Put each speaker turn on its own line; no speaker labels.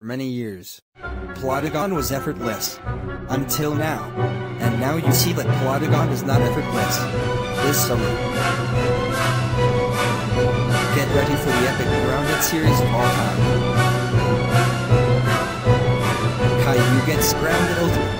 For many years, Plotagon was effortless. Until now. And now you see that Plotagon is not effortless. This summer. Get ready for the epic grounded series of all time. Caillou gets grounded ultimate.